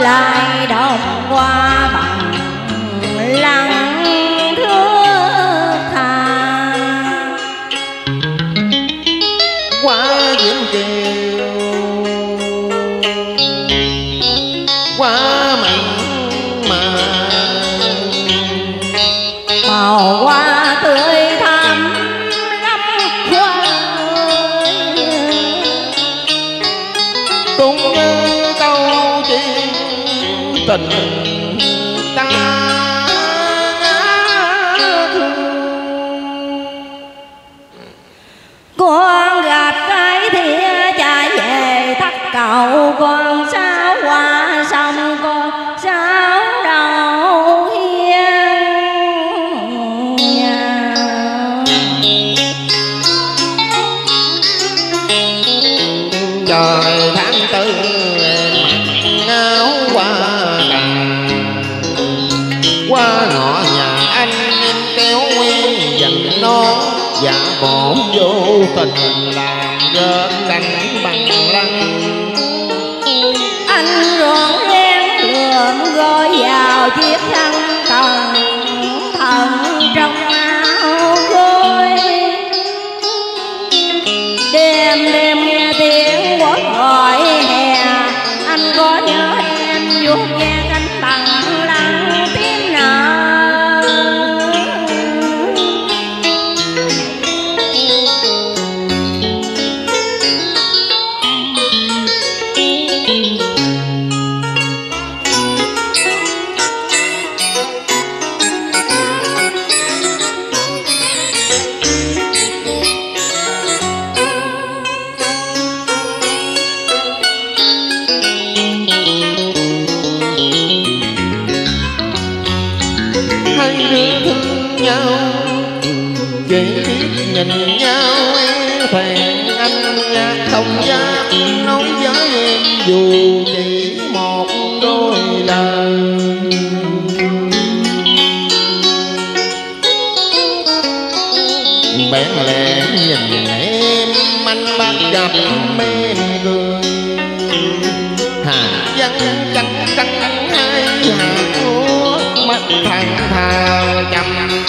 lại đồng qua bằng lăng thước tha. Qua diễm kiều qua mặn mà màu hoa tình ta con gặp cái thia cha về thắt cầu con sao qua sông con sao đầu hiên. Trời tháng tư ngõ nhà anh em kéo nguyên dành non giả bộ vô tình làm rớt đánh bằng lăng anh rộn rén lượm gói vào chiếc thang hai đứa thương nhau, dễ biết nhìn nhau, em thẹn anh nhạc không dám nói với em. Dù chỉ một đôi lời bén lẽ nhìn em, anh bắt gặp mê cười hà. Dân chẳng chẳng hai hà lúa mắt thằng thào chầm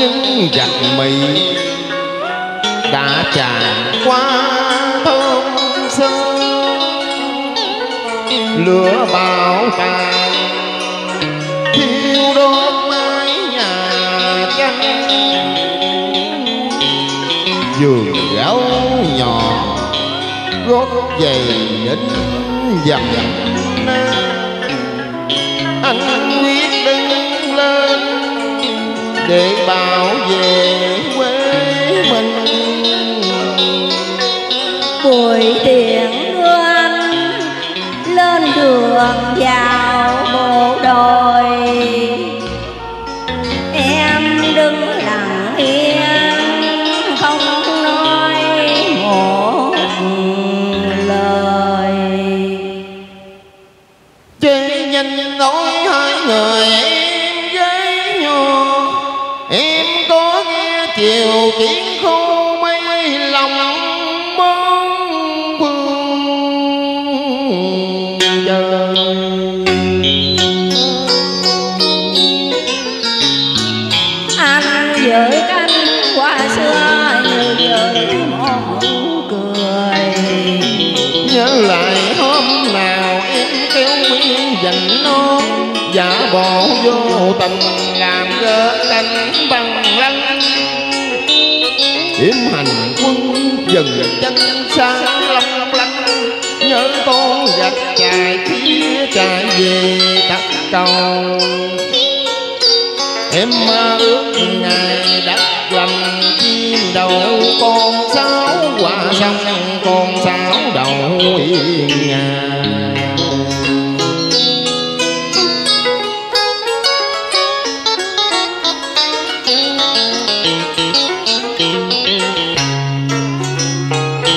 những giặc mì đã tràn qua thôn sơn lửa bão tàn thiêu đốt mái nhà tranh giường gáo nhỏ gót giày đinh dầm anh để bảo vệ quê mình. Buổi tiễn anh lên đường dài. Chiều kiến khô mây lòng mong phương trời anh gửi cánh qua xưa như gửi một nụ cười. Nhớ lại hôm nào em kéo nguyên dành non giả bộ vô tình làm gỡ cánh bằng Yểm hành quân dần chân sáng long lanh nhớ con gạch chài kia chạy về tắt cầu. Em mơ ước ngày đất lành chim đầu. Con sáo qua sông con sáo đầu yên nhà.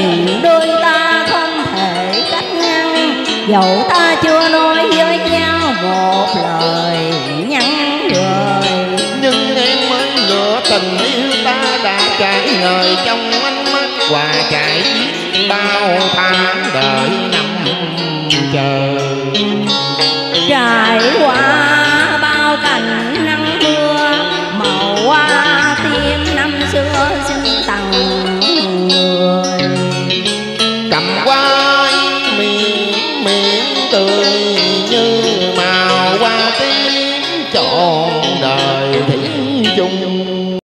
tình đôi ta không thể cách ngăn dẫu ta chưa nói với nhau một lời nhắn gửi nhưng em mới lựa tình yêu ta đã trải ngời trong ánh mắt quà trải bao tháng đợi năm chờ. Trải qua